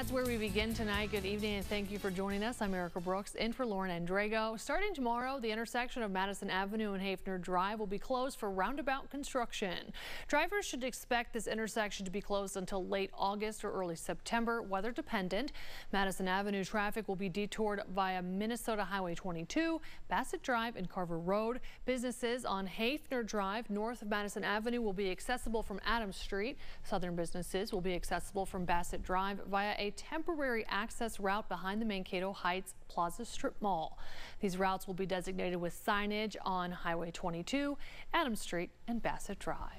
that's where we begin tonight. Good evening and thank you for joining us. I'm Erica Brooks in for Lauren Andrego. Starting tomorrow, the intersection of Madison Avenue and Haefner Drive will be closed for roundabout construction. Drivers should expect this intersection to be closed until late August or early September, weather dependent. Madison Avenue traffic will be detoured via Minnesota Highway 22, Bassett Drive and Carver Road. Businesses on Haefner Drive north of Madison Avenue will be accessible from Adams Street. Southern businesses will be accessible from Bassett Drive via temporary access route behind the Mankato Heights Plaza Strip Mall. These routes will be designated with signage on Highway 22, Adams Street, and Bassett Drive.